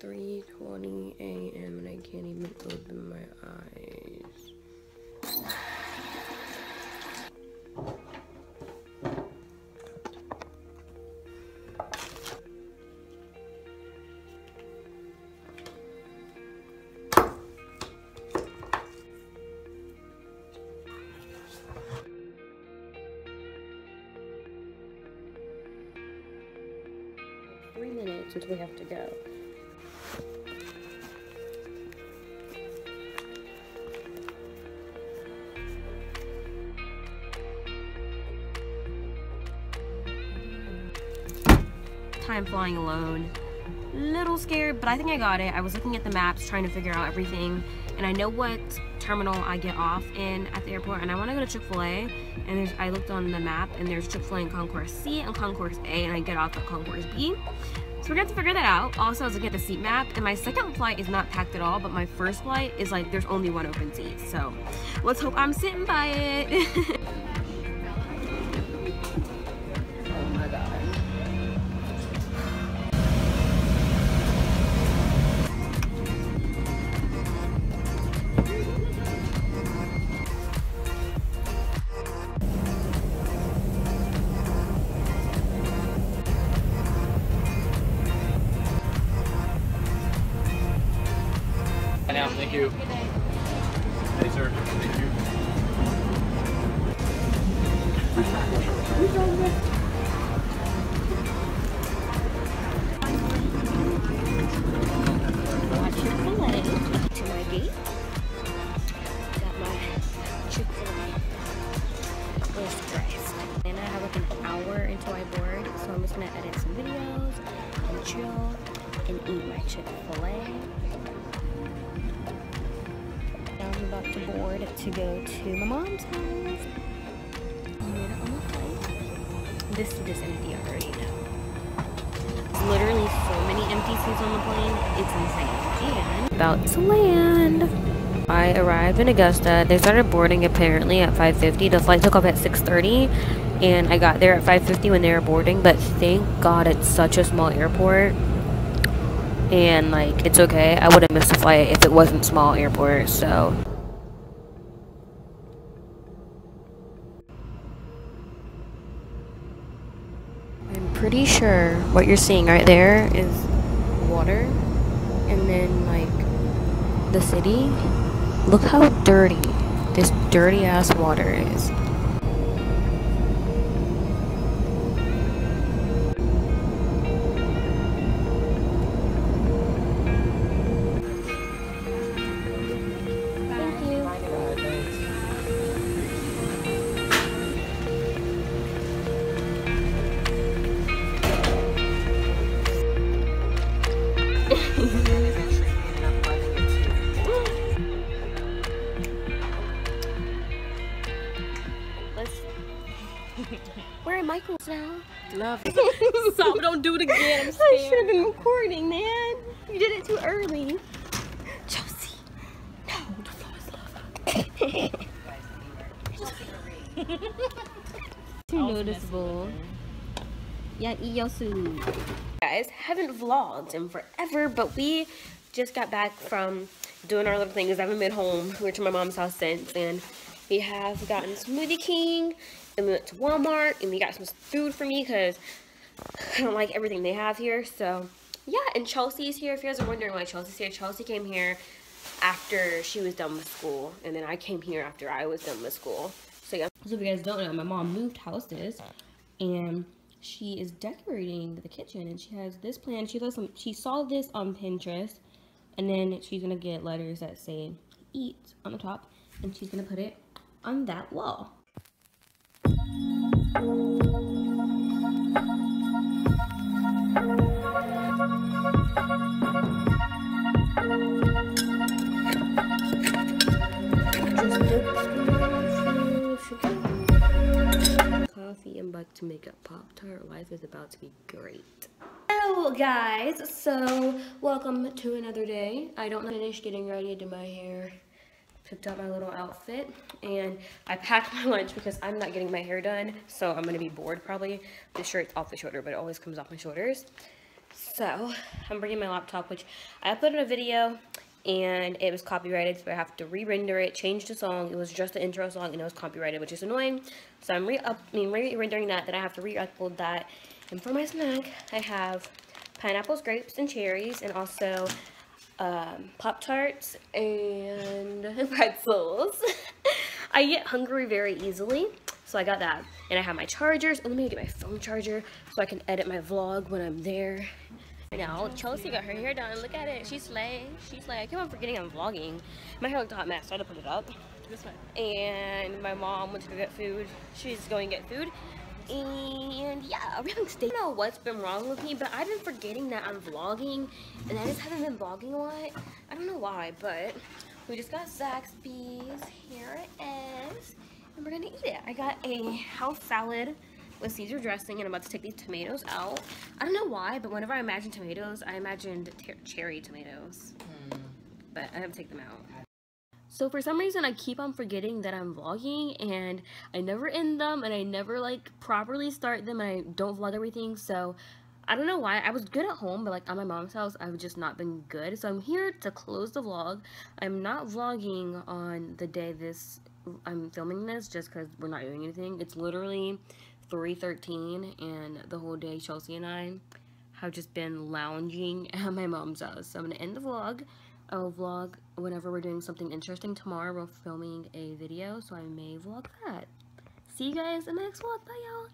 3.20 a.m. and I can't even open my eyes. Three minutes until we have to go. Time flying alone. Little scared, but I think I got it. I was looking at the maps, trying to figure out everything, and I know what terminal I get off in at the airport, and I want to go to Chick-fil-A, and there's I looked on the map, and there's Chick-fil-A in Concourse C and Concourse A, and I get off at Concourse B. So we're gonna have to figure that out. Also, I was looking at the seat map, and my second flight is not packed at all, but my first flight is like, there's only one open seat. So let's hope I'm sitting by it. Thank you. Hey, sir. Thank you. To my gate. Got my Chick-fil-A list. And I have like an hour until I board, so I'm just gonna edit some videos and chill and eat my Chick-fil-A. Board to go to my mom's house. Flight. Oh, this is empty already. Literally so many empty seats on the plane. It's insane. And about to land. I arrived in Augusta. They started boarding apparently at 5:50. The flight took off at 6:30, and I got there at 5:50 when they were boarding. But thank God it's such a small airport, and like it's okay. I would have missed the flight if it wasn't small airport. So. I'm pretty sure what you're seeing right there is water and then like the city. Look how dirty this dirty ass water is. Michael's now. Love Stop, don't do it again. I'm I should have been recording, man. You did it too early. Chelsea. No, the floor is lava. Too noticeable. Yeah, eat your food. Guys, haven't vlogged in forever, but we just got back from doing our little things. I haven't been home. We were to my mom's house since, and we have gotten Smoothie King, and we went to Walmart, and we got some food for me because I don't like everything they have here. So, yeah, and Chelsea's here. If you guys are wondering why Chelsea's here, Chelsea came here after she was done with school, and then I came here after I was done with school. So, yeah. So, if you guys don't know, my mom moved houses, and she is decorating the kitchen, and she has this plan. She some. She saw this on Pinterest, and then she's gonna get letters that say "eat" on the top, and she's gonna put it on that wall. Coffee and about to make a Pop Tart. Life is about to be great. Hello guys, so welcome to another day. I don't finish getting ready, did my hair, picked out my little outfit, and I packed my lunch because I'm not getting my hair done, so I'm gonna be bored probably. The shirt's off the shoulder, but it always comes off my shoulders. So, I'm bringing my laptop, which I uploaded a video and it was copyrighted, so I have to re-render it, change the song. It was just the intro song and it was copyrighted, which is annoying. So I'm re-up, I mean, re-rendering that, then I have to re-upload that. And for my snack, I have pineapples, grapes, and cherries, and also um, Pop-Tarts and pretzels. I get hungry very easily, so I got that. And I have my chargers. Oh, let me get my phone charger so I can edit my vlog when I'm there. Now, Chelsea got her hair done. Look at it. She's slay. She's slay. I keep on forgetting I'm vlogging. My hair looked a hot mess, so I had to put it up. This way. And my mom went to go get food. She's going to get food. And yeah, we haven't. I don't know what's been wrong with me, but I've been forgetting that I'm vlogging. And I just haven't been vlogging a lot. I don't know why, but we just got Zaxby's. Here it is. And we're going to eat it. I got a house salad with Caesar dressing and I'm about to take these tomatoes out. I don't know why, but whenever I imagine tomatoes, I imagined cherry tomatoes. Hmm. But I have to take them out. So for some reason, I keep on forgetting that I'm vlogging and I never end them and I never like properly start them and I don't vlog everything. So I don't know why. I was good at home, but like on my mom's house, I've just not been good. So I'm here to close the vlog. I'm not vlogging on the day this I'm filming this just because we're not doing anything. It's literally 3.13 and the whole day Chelsea and I have just been lounging at my mom's house. So I'm going to end the vlog. I'll vlog whenever we're doing something interesting. Tomorrow we're filming a video, so I may vlog that. See you guys in the next vlog. Bye, y'all.